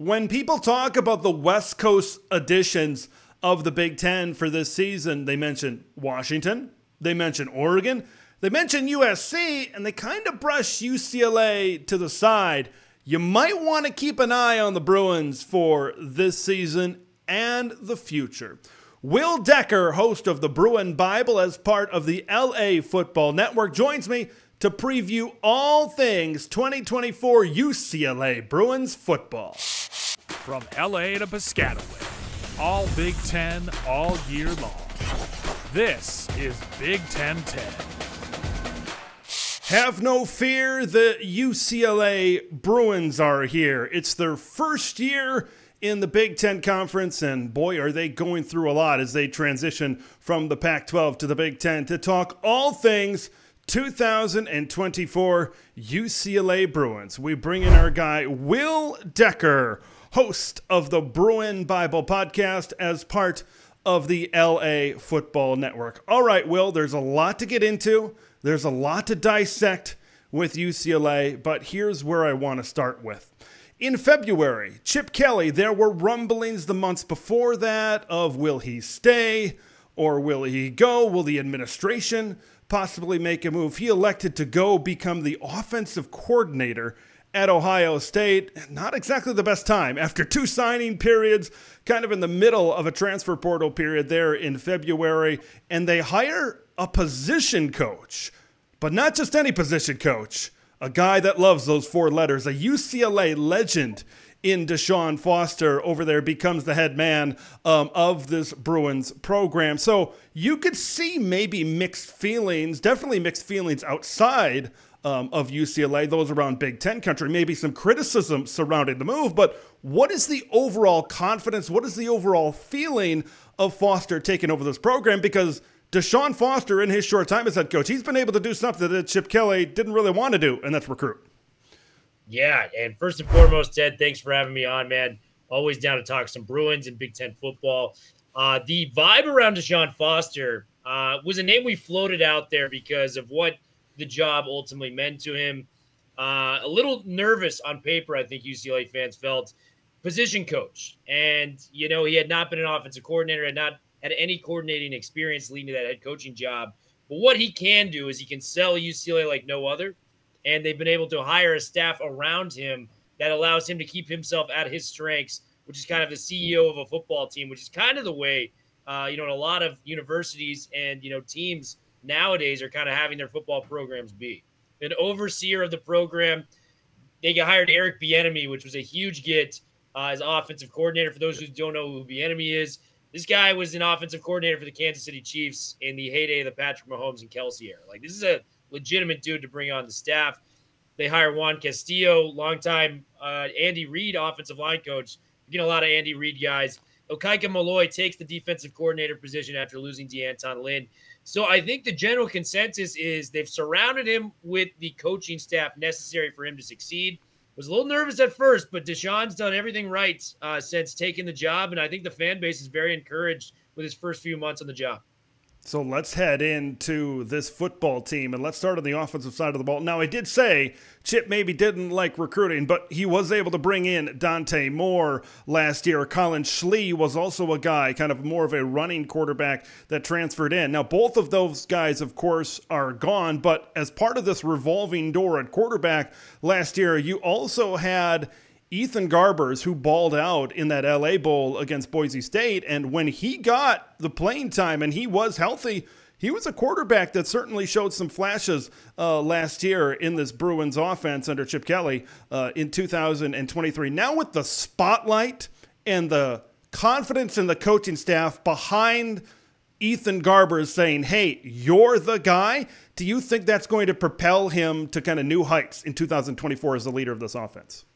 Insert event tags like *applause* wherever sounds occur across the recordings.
When people talk about the West Coast editions of the Big Ten for this season, they mention Washington, they mention Oregon, they mention USC, and they kind of brush UCLA to the side. You might want to keep an eye on the Bruins for this season and the future. Will Decker, host of the Bruin Bible as part of the LA Football Network, joins me to preview all things 2024 UCLA Bruins football. From LA to Piscataway, all Big Ten all year long. This is Big Ten Ted. Have no fear, the UCLA Bruins are here. It's their first year in the Big Ten Conference, and boy, are they going through a lot as they transition from the Pac 12 to the Big Ten to talk all things 2024 UCLA Bruins. We bring in our guy, Will Decker, host of the Bruin Bible podcast, as part of the LA Football Network. All right, Will, there's a lot to get into, there's a lot to dissect with UCLA, but here's where I want to start with. In February, Chip Kelly, there were rumblings the months before that of will he stay or will he go? Will the administration possibly make a move. He elected to go become the offensive coordinator at Ohio State. Not exactly the best time. After two signing periods, kind of in the middle of a transfer portal period there in February, and they hire a position coach, but not just any position coach, a guy that loves those four letters, a UCLA legend in Deshaun Foster over there becomes the head man um, of this Bruins program. So you could see maybe mixed feelings, definitely mixed feelings outside um, of UCLA, those around Big Ten country, maybe some criticism surrounding the move. But what is the overall confidence? What is the overall feeling of Foster taking over this program? Because Deshaun Foster, in his short time as head coach, he's been able to do something that Chip Kelly didn't really want to do, and that's recruit. Yeah, and first and foremost, Ted, thanks for having me on, man. Always down to talk some Bruins and Big Ten football. Uh, the vibe around Deshaun Foster uh, was a name we floated out there because of what the job ultimately meant to him. Uh, a little nervous on paper, I think UCLA fans felt. Position coach, and you know he had not been an offensive coordinator, had not had any coordinating experience leading to that head coaching job. But what he can do is he can sell UCLA like no other and they've been able to hire a staff around him that allows him to keep himself at his strengths, which is kind of the CEO of a football team, which is kind of the way, uh, you know, a lot of universities and you know teams nowadays are kind of having their football programs be. An overseer of the program, they hired Eric Bieniemy, which was a huge get uh, as offensive coordinator. For those who don't know who Bieniemy is, this guy was an offensive coordinator for the Kansas City Chiefs in the heyday of the Patrick Mahomes and Kelce era. Like this is a legitimate dude to bring on the staff. They hire Juan Castillo, longtime uh, Andy Reid offensive line coach. You get a lot of Andy Reid guys. Ikaika Malloy takes the defensive coordinator position after losing D'Anton Lynn. So I think the general consensus is they've surrounded him with the coaching staff necessary for him to succeed. Was a little nervous at first, but Deshaun's done everything right uh, since taking the job, and I think the fan base is very encouraged with his first few months on the job. So let's head into this football team and let's start on the offensive side of the ball. Now, I did say Chip maybe didn't like recruiting, but he was able to bring in Dante Moore last year. Collin Schlee was also a guy, kind of more of a running quarterback that transferred in. Now, both of those guys, of course, are gone, but as part of this revolving door at quarterback last year, you also had Ethan Garbers, who balled out in that LA Bowl against Boise State. And when he got the playing time and he was healthy, he was a quarterback that certainly showed some flashes uh, last year in this Bruins offense under Chip Kelly uh, in 2023. Now, with the spotlight and the confidence in the coaching staff behind Ethan Garbers saying, hey, you're the guy, do you think that's going to propel him to kind of new heights in 2024 as the leader of this offense?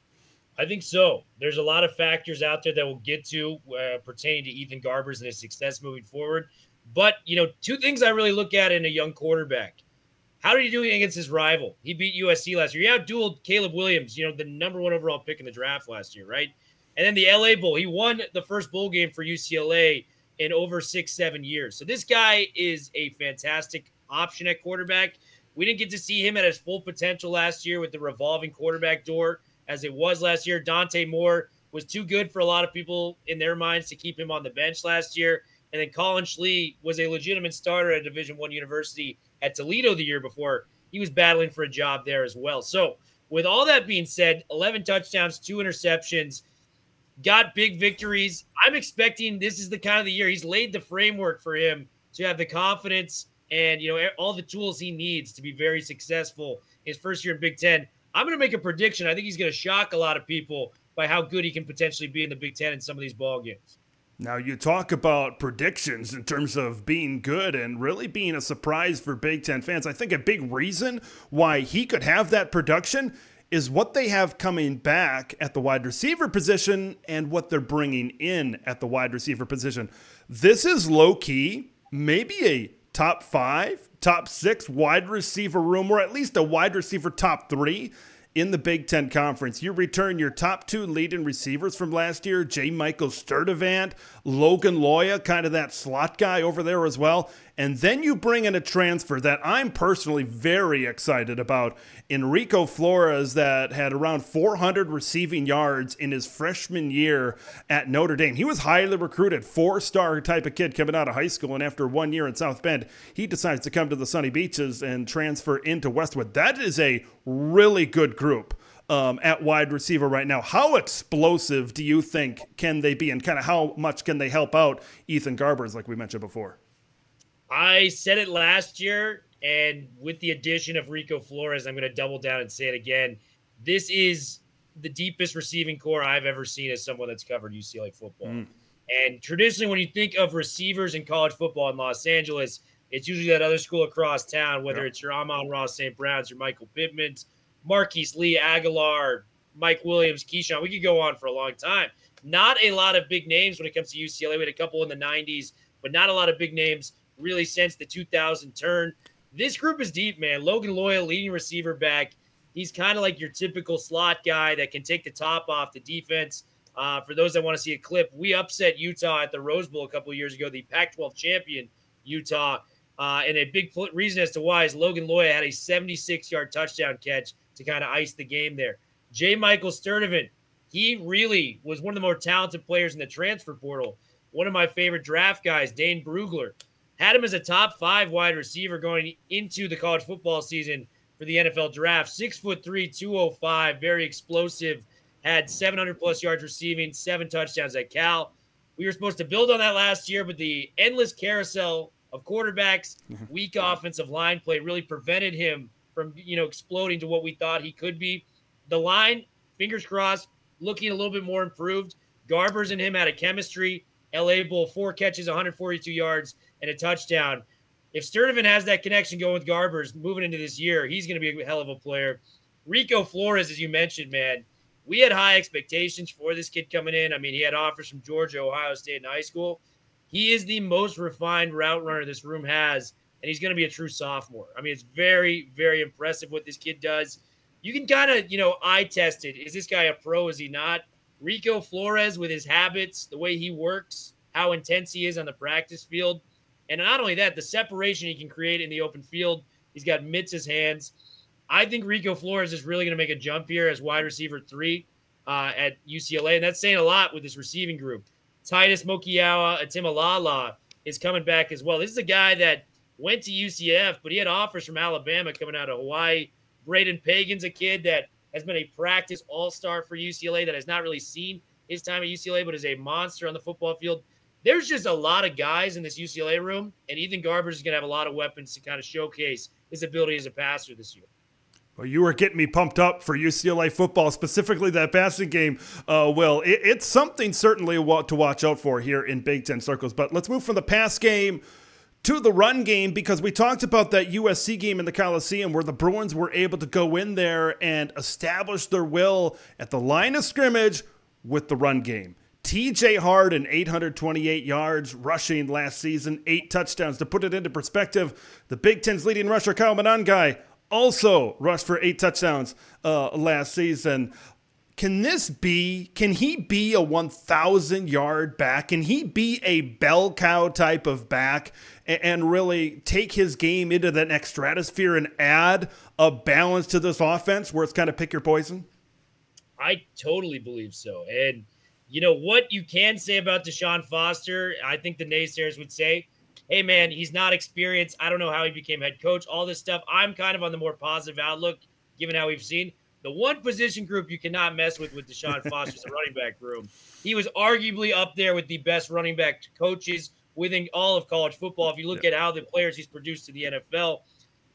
I think so. There's a lot of factors out there that we'll get to uh, pertaining to Ethan Garbers and his success moving forward. But, you know, two things I really look at in a young quarterback. How did he do against his rival? He beat USC last year. He outdueled Caleb Williams, you know, the number one overall pick in the draft last year, right? And then the LA Bowl. He won the first bowl game for UCLA in over six, seven years. So this guy is a fantastic option at quarterback. We didn't get to see him at his full potential last year with the revolving quarterback door as it was last year. Dante Moore was too good for a lot of people in their minds to keep him on the bench last year. And then Collin Schlee was a legitimate starter at Division One university at Toledo the year before. He was battling for a job there as well. So, with all that being said, 11 touchdowns, two interceptions, got big victories. I'm expecting this is the kind of the year he's laid the framework for him to have the confidence and you know all the tools he needs to be very successful his first year in Big Ten. I'm going to make a prediction. I think he's going to shock a lot of people by how good he can potentially be in the Big Ten in some of these ball games. Now, you talk about predictions in terms of being good and really being a surprise for Big Ten fans. I think a big reason why he could have that production is what they have coming back at the wide receiver position and what they're bringing in at the wide receiver position. This is low key, maybe a top five, top six wide receiver room, or at least a wide receiver top three in the Big Ten Conference. You return your top two leading receivers from last year, J. Michael Sturdivant, Logan Loya, kind of that slot guy over there as well. And then you bring in a transfer that I'm personally very excited about Enrico Flores, that had around 400 receiving yards in his freshman year at Notre Dame. He was highly recruited, four star type of kid coming out of high school. And after one year in South Bend, he decides to come to the Sunny Beaches and transfer into Westwood. That is a really good group. Um, at wide receiver right now. How explosive do you think can they be, and kind of how much can they help out Ethan Garbers, like we mentioned before? I said it last year, and with the addition of Rico Flores, I'm going to double down and say it again. This is the deepest receiving corps I've ever seen as someone that's covered UCLA football. Mm. And traditionally, when you think of receivers in college football in Los Angeles, it's usually that other school across town, whether it's your Amon-Ra St. Brown's, your Michael Pittman's, Marqise Lee Agholor, Mike Williams, Keyshawn. We could go on for a long time. Not a lot of big names when it comes to UCLA. We had a couple in the 90s, but not a lot of big names really since the 2000 turn. This group is deep, man. Logan Loya, leading receiver back. He's kind of like your typical slot guy that can take the top off the defense. Uh, for those that want to see a clip, we upset Utah at the Rose Bowl a couple years ago, the Pac 12 champion Utah. Uh, and a big reason as to why is Logan Loya had a 76 yard touchdown catch to kind of ice the game there. J. Michael Sturdivant, he really was one of the more talented players in the transfer portal. One of my favorite draft guys, Dane Brugler had him as a top five wide receiver going into the college football season for the NFL draft. Six foot three, 205, very explosive, had 700 plus yards receiving, seven touchdowns at Cal. We were supposed to build on that last year, but the endless carousel of quarterbacks, mm-hmm. weak offensive line play really prevented him from, you know, exploding to what we thought he could be. The line, fingers crossed, looking a little bit more improved. Garbers and him had a chemistry. LA Bowl, four catches, 142 yards and a touchdown. If Sturdivant has that connection going with Garbers moving into this year, he's going to be a hell of a player. Rico Flores, as you mentioned, man, we had high expectations for this kid coming in. I mean, he had offers from Georgia, Ohio State, and high school. He is the most refined route runner this room has, and he's going to be a true sophomore. I mean, it's very, very impressive what this kid does. You can kind of, you know, eye test it. Is this guy a pro? Is he not? Rico Flores, with his habits, the way he works, how intense he is on the practice field – and not only that, the separation he can create in the open field. He's got mitts his hands. I think Rico Flores is really going to make a jump here as wide receiver three uh, at UCLA. And that's saying a lot with this receiving group. Titus Mokiao, Atimalala is coming back as well. This is a guy that went to UCF, but he had offers from Alabama coming out of Hawaii. Braden Pegan's a kid that has been a practice all star for UCLA that has not really seen his time at UCLA, but is a monster on the football field there's just a lot of guys in this UCLA room, and Ethan Garbers is going to have a lot of weapons to kind of showcase his ability as a passer this year. Well, you were getting me pumped up for UCLA football, specifically that passing game. Uh, Will, it, it's something certainly to watch out for here in Big Ten circles. But let's move from the pass game to the run game because we talked about that USC game in the Coliseum where the Bruins were able to go in there and establish their will at the line of scrimmage with the run game. TJ Harden, 828 yards rushing last season, eight touchdowns. To put it into perspective, the Big Ten's leading rusher, Kyle Monangai, also rushed for eight touchdowns uh, last season. Can this be, can he be a 1,000 yard back? Can he be a bell cow type of back and, and really take his game into the next stratosphere and add a balance to this offense where it's kind of pick your poison? I totally believe so. And You know what you can say about Deshaun Foster? I think the naysayers would say, hey, man, he's not experienced. I don't know how he became head coach, all this stuff. I'm kind of on the more positive outlook, given how we've seen. The one position group you cannot mess with with Deshaun *laughs* Foster is the running back room. He was arguably up there with the best running back coaches within all of college football. If you look at how the players he's produced to the NFL,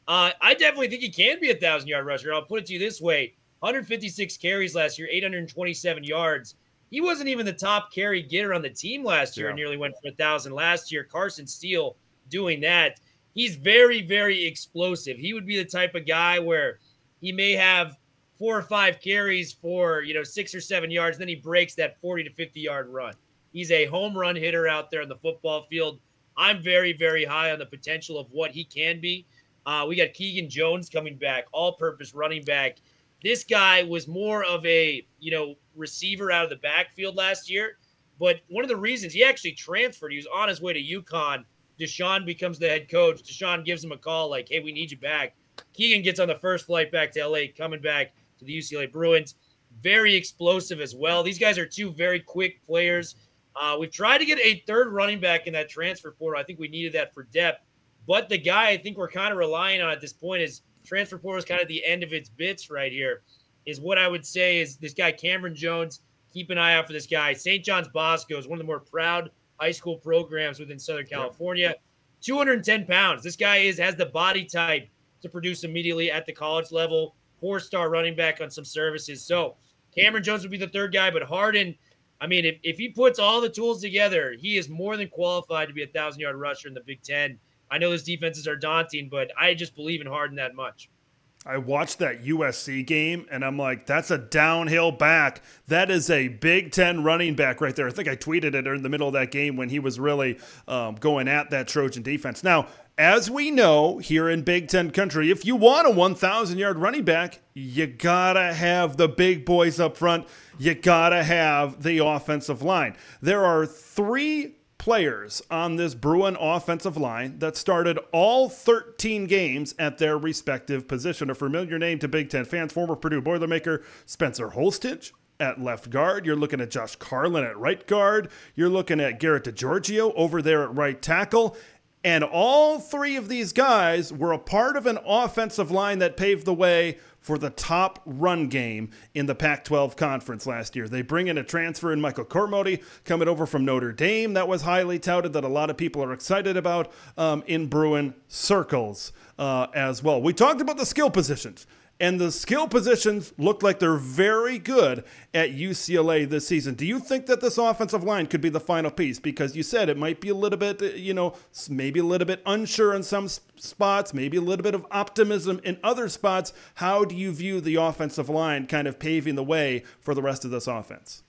uh, I definitely think he can be a thousand yard rusher. I'll put it to you this way 156 carries last year, 827 yards. He wasn't even the top carry getter on the team last year, yeah. and nearly went for a thousand last year. Carson Steele doing that. He's very, very explosive. He would be the type of guy where he may have four or five carries for you know six or seven yards, then he breaks that 40 to 50 yard run. He's a home run hitter out there on the football field. I'm very, very high on the potential of what he can be. Uh, we got Keegan Jones coming back, all-purpose running back. This guy was more of a you know receiver out of the backfield last year, but one of the reasons he actually transferred, he was on his way to UConn. Deshaun becomes the head coach. Deshaun gives him a call like, "Hey, we need you back." Keegan gets on the first flight back to LA, coming back to the UCLA Bruins. Very explosive as well. These guys are two very quick players. Uh, we've tried to get a third running back in that transfer portal. I think we needed that for depth. But the guy I think we're kind of relying on at this point is transfer portal is kind of the end of its bits right here. Is what I would say is this guy Cameron Jones. Keep an eye out for this guy. St. John's Bosco is one of the more proud high school programs within Southern California. 210 pounds. This guy is has the body type to produce immediately at the college level. Four star running back on some services. So Cameron Jones would be the third guy, but Harden I mean, if, if he puts all the tools together, he is more than qualified to be a thousand yard rusher in the Big Ten. I know those defenses are daunting, but I just believe in Harden that much. I watched that USC game and I'm like, that's a downhill back. That is a Big Ten running back right there. I think I tweeted it in the middle of that game when he was really um, going at that Trojan defense. Now, as we know here in Big Ten country, if you want a 1,000 yard running back, you gotta have the big boys up front. You gotta have the offensive line. There are three players on this Bruin offensive line that started all 13 games at their respective position. A familiar name to Big Ten fans, former Purdue Boilermaker Spencer Holstege at left guard. You're looking at Josh Carlin at right guard. You're looking at Garrett DiGiorgio over there at right tackle. And all three of these guys were a part of an offensive line that paved the way for the top run game in the Pac 12 conference last year. They bring in a transfer in Michael Carmody coming over from Notre Dame that was highly touted, that a lot of people are excited about um, in Bruin circles uh, as well. We talked about the skill positions and the skill positions look like they're very good at UCLA this season. Do you think that this offensive line could be the final piece? Because you said it might be a little bit, you know, maybe a little bit unsure in some spots, maybe a little bit of optimism in other spots. How do you view the offensive line kind of paving the way for the rest of this offense?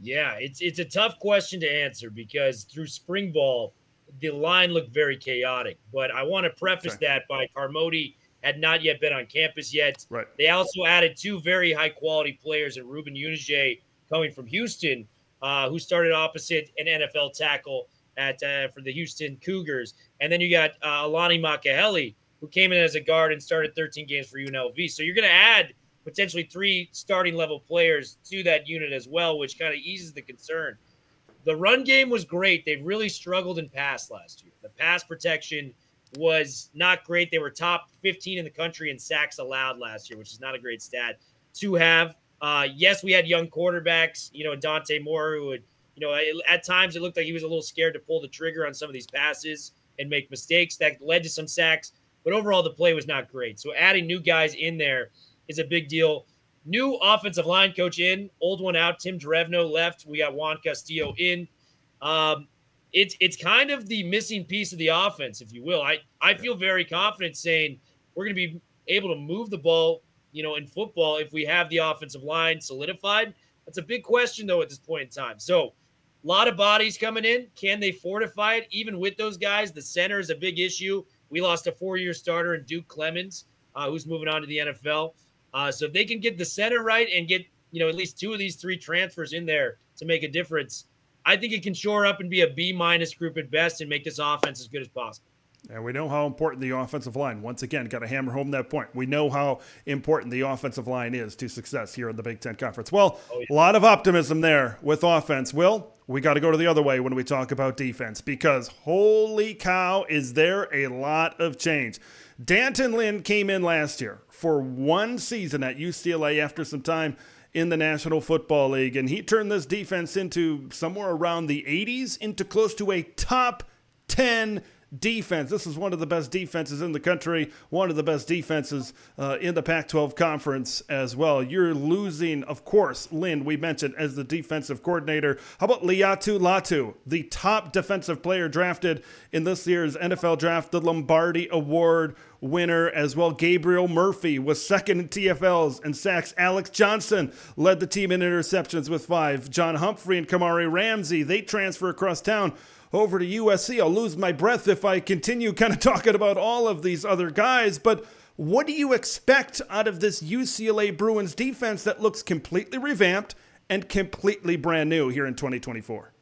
Yeah, it's it's a tough question to answer because through spring ball, the line looked very chaotic. But I want to preface okay. that by Carmody had not yet been on campus yet. Right. They also added two very high quality players in Reuben Unije coming from Houston, uh, who started opposite an NFL tackle at uh, for the Houston Cougars, and then you got uh, Alani Makihele, who came in as a guard and started 13 games for UNLV. So you're going to add potentially three starting level players to that unit as well, which kind of eases the concern. The run game was great. They really struggled in pass last year. The pass protection was not great. They were top 15 in the country in sacks allowed last year, which is not a great stat to have. Uh, yes, we had young quarterbacks, you know, Dante Moore, who would, you know, at times it looked like he was a little scared to pull the trigger on some of these passes and make mistakes that led to some sacks. But overall, the play was not great. So adding new guys in there is a big deal. New offensive line coach in, old one out. Tim Drevno left. We got Juan Castillo in. Um, it's it's kind of the missing piece of the offense, if you will. I I feel very confident saying we're going to be able to move the ball, you know, in football if we have the offensive line solidified. That's a big question though at this point in time. So, a lot of bodies coming in. Can they fortify it even with those guys? The center is a big issue. We lost a four-year starter in Duke Clemens, uh, who's moving on to the NFL. Uh, so if they can get the center right and get you know at least two of these three transfers in there to make a difference, I think it can shore up and be a B minus group at best and make this offense as good as possible. And we know how important the offensive line. Once again, got to hammer home that point. We know how important the offensive line is to success here in the Big Ten Conference. Well, oh, yeah. a lot of optimism there with offense. Will we got to go to the other way when we talk about defense because holy cow, is there a lot of change. D'Anton Lynn came in last year for one season at UCLA after some time in the National Football League, and he turned this defense into somewhere around the 80s into close to a top 10 defense. This is one of the best defenses in the country, one of the best defenses uh, in the Pac 12 conference as well. You're losing, of course, Lynn, we mentioned as the defensive coordinator. How about Laiatu Latu, the top defensive player drafted in this year's NFL draft, the Lombardi Award winner as well. Gabriel Murphy was second in TFLs and sacks. Alex Johnson led the team in interceptions with five. John Humphrey and Kamari Ramsey, they transfer across town over to USC. I'll lose my breath if I continue kind of *laughs* talking about all of these other guys, but what do you expect out of this UCLA Bruins defense that looks completely revamped and completely brand new here in 2024?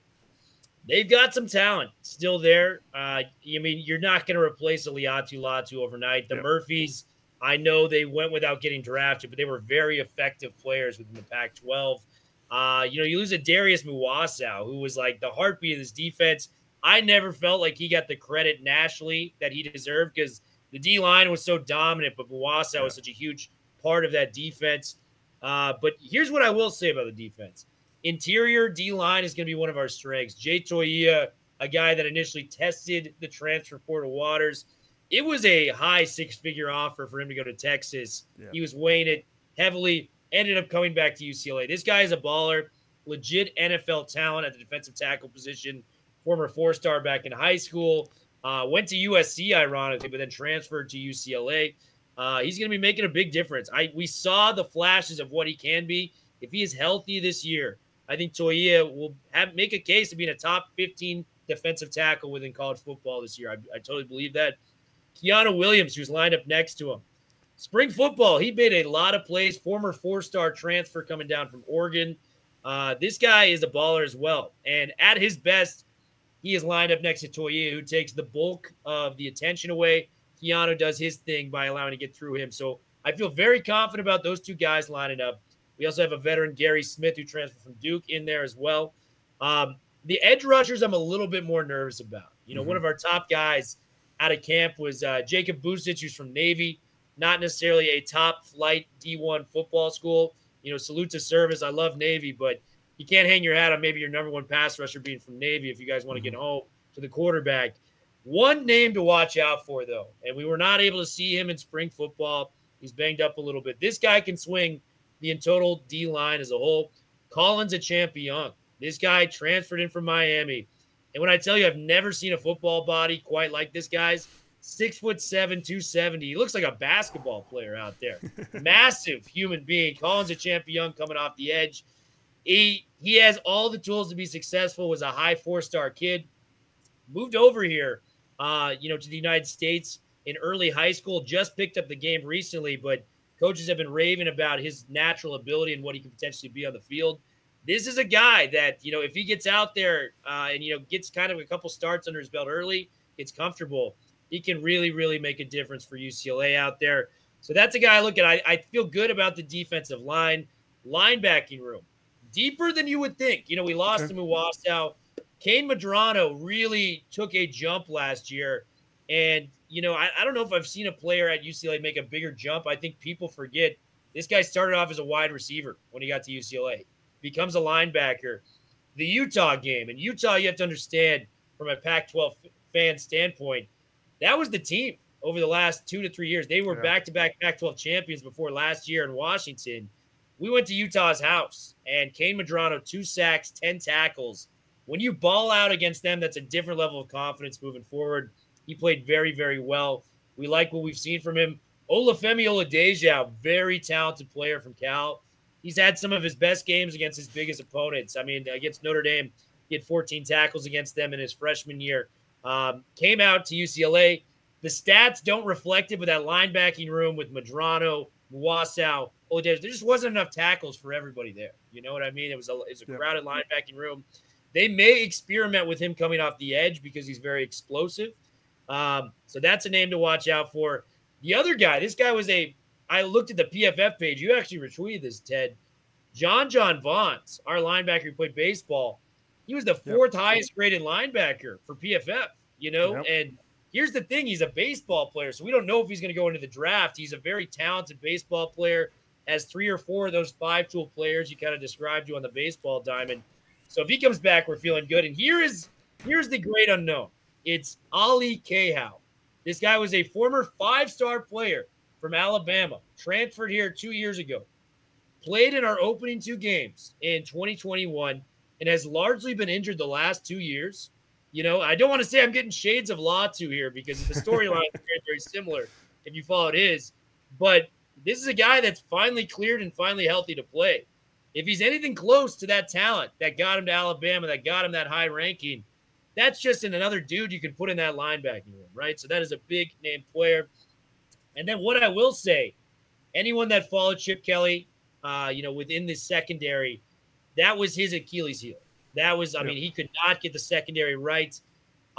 They've got some talent still there. Uh, I mean, you're not going to replace a Laiatu Latu overnight. The Murphys, I know they went without getting drafted, but they were very effective players within the Pac 12. Uh, you know, you lose a Darius Muasau, who was like the heartbeat of this defense. I never felt like he got the credit nationally that he deserved because the D line was so dominant, but Muasau yeah. was such a huge part of that defense. Uh, but here's what I will say about the defense interior D line is going to be one of our strengths. Jay Toia, a guy that initially tested the transfer portal waters, it was a high six figure offer for him to go to Texas. Yeah. He was weighing it heavily ended up coming back to UCLA. This guy is a baller, legit NFL talent at the defensive tackle position, former four star back in high school. Uh, went to USC, ironically, but then transferred to UCLA. Uh, he's going to be making a big difference. I we saw the flashes of what he can be if he is healthy this year. I think Toia will have make a case of being a top 15 defensive tackle within college football this year. I, I totally believe that. Keanu Williams, who's lined up next to him, Spring football, he made a lot of plays. Former four star transfer coming down from Oregon. Uh, this guy is a baller as well. And at his best, he is lined up next to Toia, who takes the bulk of the attention away. Keanu does his thing by allowing to get through him. So I feel very confident about those two guys lining up. We also have a veteran, Gary Smith, who transferred from Duke, in there as well. Um, the edge rushers, I'm a little bit more nervous about. You know, mm-hmm. one of our top guys out of camp was uh, Jacob Busic, who's from Navy not necessarily a top flight D1 football school. You know, salute to service. I love Navy, but you can't hang your hat on maybe your number one pass rusher being from Navy if you guys want to get mm-hmm. home to the quarterback. One name to watch out for, though, and we were not able to see him in spring football. He's banged up a little bit. This guy can swing the in total D line as a whole. Collins Acheampong. This guy transferred in from Miami. And when I tell you I've never seen a football body quite like this guy's, six foot seven, 270. He looks like a basketball player out there. *laughs* Massive human being. Collins Acheampong coming off the edge. He he has all the tools to be successful. Was a high four star kid. Moved over here, uh, you know, to the United States in early high school. Just picked up the game recently, but coaches have been raving about his natural ability and what he can potentially be on the field. This is a guy that you know, if he gets out there uh, and you know gets kind of a couple starts under his belt early, gets comfortable he can really, really make a difference for UCLA out there. So that's a guy I look at. I, I feel good about the defensive line, linebacking room, deeper than you would think. You know, we lost okay. to Muasau. Kain Medrano really took a jump last year. And, you know, I, I don't know if I've seen a player at UCLA make a bigger jump. I think people forget this guy started off as a wide receiver when he got to UCLA, becomes a linebacker. The Utah game, and Utah, you have to understand from a Pac 12 fan standpoint, that was the team over the last two to three years. They were back to back Pac 12 champions before last year in Washington. We went to Utah's house and Kain Medrano, two sacks, 10 tackles. When you ball out against them, that's a different level of confidence moving forward. He played very, very well. We like what we've seen from him. Oluwafemi Oladejo, very talented player from Cal. He's had some of his best games against his biggest opponents. I mean, against Notre Dame, he had 14 tackles against them in his freshman year. Um, came out to UCLA. The stats don't reflect it, but that linebacking room with Medrano, Muasau, oh, there just wasn't enough tackles for everybody there. You know what I mean? It was a, it was a crowded linebacking room. They may experiment with him coming off the edge because he's very explosive. Um, so that's a name to watch out for. The other guy, this guy was a. I looked at the PFF page. You actually retweeted this, Ted. John John Vaughns, our linebacker who played baseball, he was the fourth yep. highest graded linebacker for PFF. You know, yep. and here's the thing: he's a baseball player, so we don't know if he's going to go into the draft. He's a very talented baseball player. Has three or four of those five tool players you kind of described you on the baseball diamond. So if he comes back, we're feeling good. And here is here's the great unknown. It's Ale Kaho. This guy was a former five-star player from Alabama, transferred here two years ago, played in our opening two games in 2021, and has largely been injured the last two years. You know, I don't want to say I'm getting shades of Latu here because the storyline is very, very similar if you followed his. But this is a guy that's finally cleared and finally healthy to play. If he's anything close to that talent that got him to Alabama, that got him that high ranking, that's just in another dude you can put in that linebacking room, right? So that is a big name player. And then what I will say, anyone that followed Chip Kelly, uh, you know, within the secondary, that was his Achilles heel. That was, I mean, he could not get the secondary right.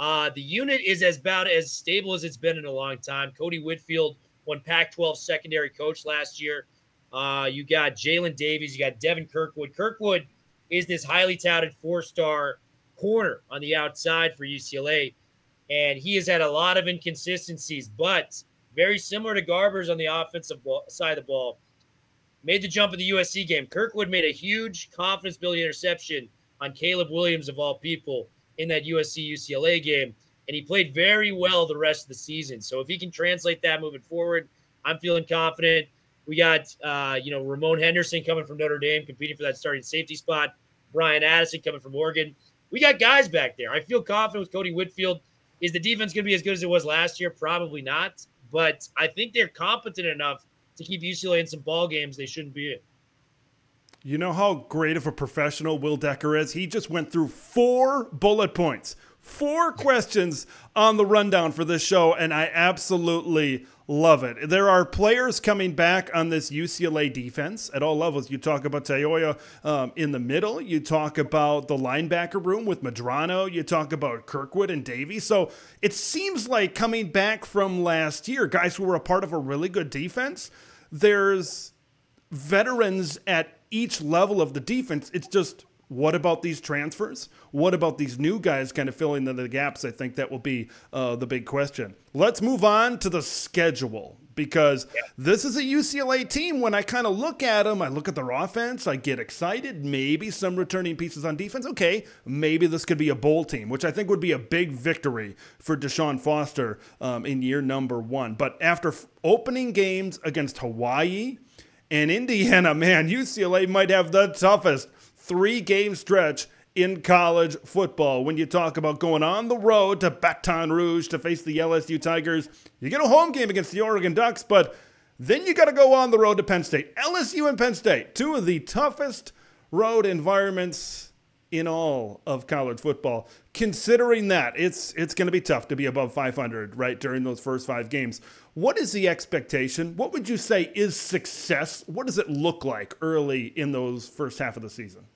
Uh, the unit is as about as stable as it's been in a long time. Kodi Whitfield won Pac 12 secondary coach last year. Uh, you got Jaylin Davies, you got Devin Kirkwood. Kirkwood is this highly touted four star corner on the outside for UCLA. And he has had a lot of inconsistencies, but very similar to Garbers on the offensive ball, side of the ball. Made the jump in the USC game. Kirkwood made a huge confidence building interception on Caleb Williams, of all people, in that USC UCLA game. And he played very well the rest of the season. So if he can translate that moving forward, I'm feeling confident. We got, uh, you know, Ramon Henderson coming from Notre Dame, competing for that starting safety spot. Brian Addison coming from Oregon. We got guys back there. I feel confident with Kodi Whitfield. Is the defense going to be as good as it was last year? Probably not. But I think they're competent enough to keep UCLA in some ball games they shouldn't be in. You know how great of a professional Will Decker is? He just went through four bullet points, four questions on the rundown for this show, and I absolutely love it. There are players coming back on this UCLA defense at all levels. You talk about Toia um, in the middle. You talk about the linebacker room with Medrano. You talk about Kirkwood and Davies. So it seems like coming back from last year, guys who were a part of a really good defense, there's veterans at each level of the defense. It's just what about these transfers? What about these new guys kind of filling in the gaps? I think that will be uh, the big question. Let's move on to the schedule because yeah. this is a UCLA team. When I kind of look at them, I look at their offense, I get excited. Maybe some returning pieces on defense. Okay, maybe this could be a bowl team, which I think would be a big victory for Deshaun Foster um, in year number one. But after f- opening games against Hawaii, and Indiana, *laughs* man, UCLA might have the toughest three game stretch in college football. When you talk about going on the road to Baton Rouge to face the LSU Tigers, you get a home game against the Oregon Ducks, but then you got to go on the road to Penn State. LSU and Penn State, two of the toughest road environments in all of college football. Considering that it's it's going to be tough to be above 500 right during those first 5 games. What is the expectation? What would you say is success? What does it look like early in those first half of the season?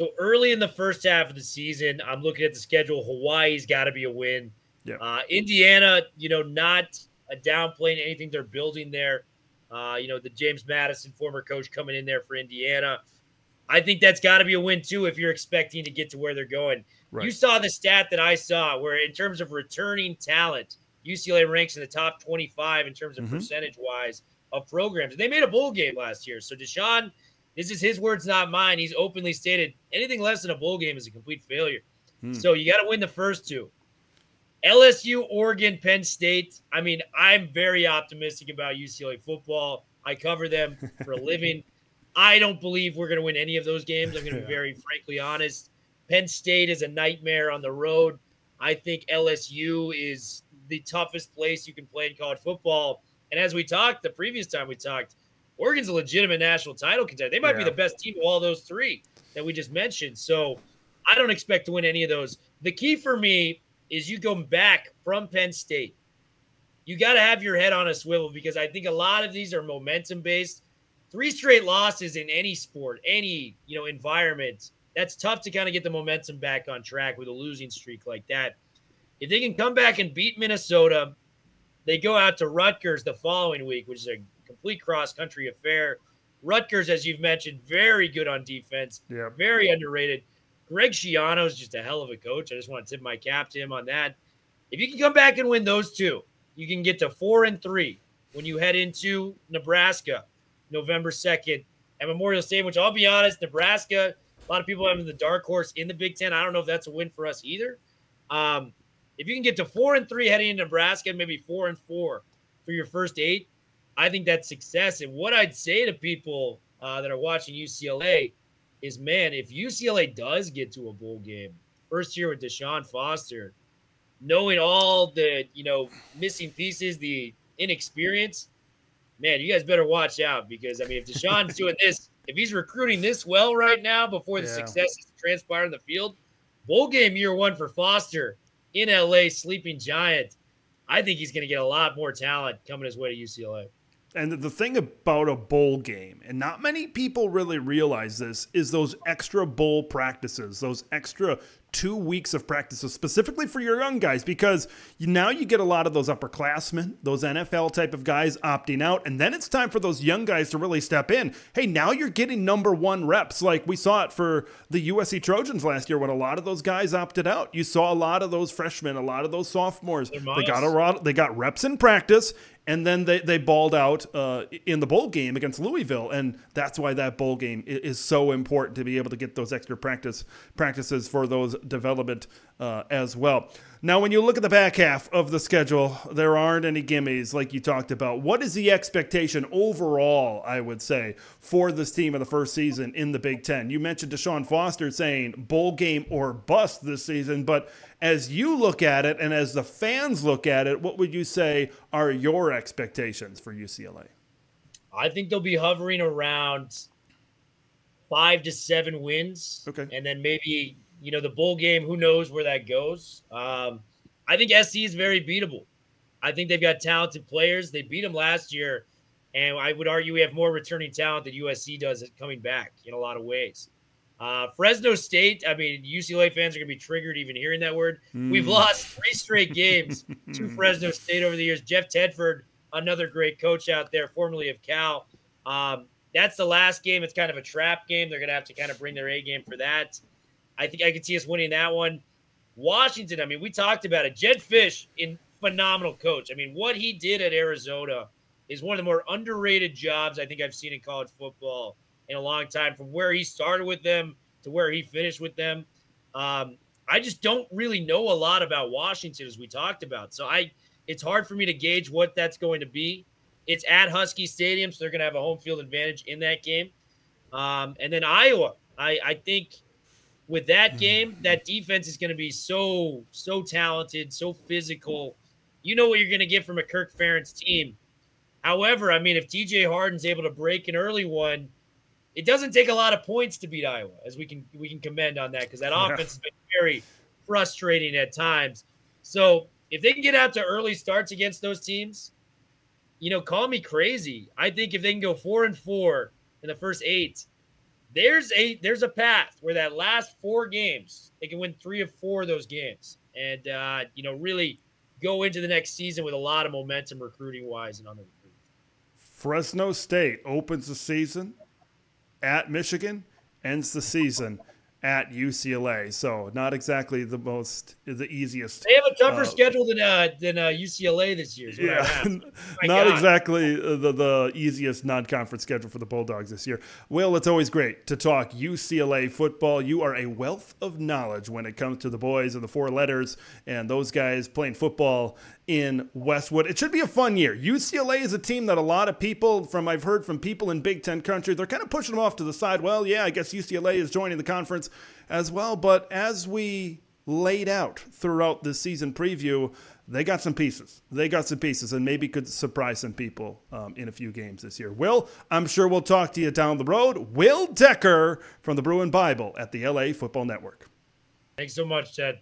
So early in the first half of the season, I'm looking at the schedule. Hawaii's got to be a win. Yeah. Uh, Indiana, you know, not a downplaying anything they're building there. Uh, you know, the James Madison, former coach, coming in there for Indiana. I think that's got to be a win too if you're expecting to get to where they're going. Right. You saw the stat that I saw where, in terms of returning talent, UCLA ranks in the top 25 in terms of mm-hmm. percentage wise of programs. They made a bowl game last year. So Deshaun, this is his words, not mine. He's openly stated anything less than a bowl game is a complete failure. Hmm. So you got to win the first two. LSU, Oregon, Penn State. I mean, I'm very optimistic about UCLA football. I cover them for a *laughs* living. I don't believe we're going to win any of those games. I'm going to be *laughs* very frankly honest. Penn State is a nightmare on the road. I think LSU is the toughest place you can play in college football. And as we talked the previous time we talked, Oregon's a legitimate national title contender. They might yeah. be the best team of all those three that we just mentioned. So I don't expect to win any of those. The key for me is you go back from Penn State. You got to have your head on a swivel because I think a lot of these are momentum based. Three straight losses in any sport, any you know environment, that's tough to kind of get the momentum back on track with a losing streak like that. If they can come back and beat Minnesota, they go out to Rutgers the following week, which is a complete cross country affair. Rutgers, as you've mentioned, very good on defense, Yeah. very underrated. Greg Schiano is just a hell of a coach. I just want to tip my cap to him on that. If you can come back and win those two, you can get to four and three when you head into Nebraska November 2nd at Memorial Stadium, which I'll be honest, Nebraska, a lot of people have them the dark horse in the Big Ten. I don't know if that's a win for us either. Um, if you can get to four and three heading into Nebraska, maybe four and four for your first eight, I think that's success. And what I'd say to people uh, that are watching UCLA is, man, if UCLA does get to a bowl game, first year with Deshaun Foster, knowing all the you know missing pieces, the inexperience, man, you guys better watch out because I mean, if Deshaun's *laughs* doing this, if he's recruiting this well right now before the Yeah. successes transpire in the field, bowl game year one for Foster in LA, sleeping giant. I think he's going to get a lot more talent coming his way to UCLA. And the thing about a bowl game, and not many people really realize this, is those extra bowl practices, those extra two weeks of practices, specifically for your young guys, because you, now you get a lot of those upperclassmen, those NFL type of guys opting out, and then it's time for those young guys to really step in. Hey, now you're getting number one reps, like we saw it for the USC Trojans last year when a lot of those guys opted out. You saw a lot of those freshmen, a lot of those sophomores. They're got a lot, they got reps in practice, and then they, they balled out uh, in the bowl game against Louisville, and that's why that bowl game is so important to be able to get those extra practice practices for those development uh, as well. Now, when you look at the back half of the schedule, there aren't any gimmies like you talked about. What is the expectation overall? I would say for this team in the first season in the Big Ten. You mentioned Deshaun Foster saying bowl game or bust this season, but as you look at it and as the fans look at it, what would you say are your expectations for UCLA? I think they'll be hovering around five to seven wins. Okay. And then maybe, you know, the bowl game, who knows where that goes. Um, I think SC is very beatable. I think they've got talented players. They beat them last year. And I would argue we have more returning talent than USC does coming back in a lot of ways. Uh, Fresno State, I mean, UCLA fans are going to be triggered even hearing that word. We've lost three straight games *laughs* to Fresno State over the years. Jeff Tedford, another great coach out there, formerly of Cal. Um, that's the last game. It's kind of a trap game. They're going to have to kind of bring their A game for that. I think I could see us winning that one. Washington, I mean, we talked about it. Jedd Fisch, in phenomenal coach. I mean, what he did at Arizona is one of the more underrated jobs I think I've seen in college football in a long time. From where he started with them to where he finished with them, um, I just don't really know a lot about Washington as we talked about. So I, it's hard for me to gauge what that's going to be. It's at Husky Stadium, so they're going to have a home field advantage in that game. Um, and then Iowa, I, I think with that mm-hmm. game, that defense is going to be so so talented, so physical. You know what you're going to get from a Kirk Ferentz team. However, I mean, if TJ Harden's able to break an early one, it doesn't take a lot of points to beat Iowa, as we can we can commend on that because that Yeah. offense has been very frustrating at times. So if they can get out to early starts against those teams, you know, call me crazy. I think if they can go four and four in the first eight, there's a there's a path where that last four games they can win three of four of those games, and uh, you know, really go into the next season with a lot of momentum recruiting wise and on the. Fresno State opens the season at Michigan, ends the season at UCLA. So not exactly the most the easiest. They have a tougher Uh, schedule than uh, than uh, UCLA this year. Is what I Yeah, *laughs* not God. exactly uh, the, the easiest non conference schedule for the Bulldogs this year. Will, it's always great to talk UCLA football. You are a wealth of knowledge when it comes to the boys and the four letters and those guys playing football in Westwood. It should be a fun year. UCLA is a team that a lot of people, from I've heard from people in Big Ten country, they're kind of pushing them off to the side. Well, yeah, I guess UCLA is joining the conference as well. But as we laid out throughout the season preview, they got some pieces. They got some pieces and maybe could surprise some people um, in a few games this year. Will, I'm sure we'll talk to you down the road. Will Decker from the Bruin Bible at the LA Football Network. Thanks so much, Ted.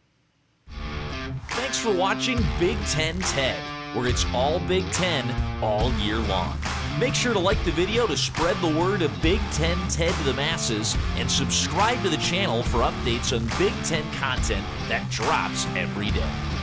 Thanks for watching Big Ten TED, where it's all Big Ten all year long. Make sure to like the video to spread the word of Big Ten TED to the masses and subscribe to the channel for updates on Big Ten content that drops every day.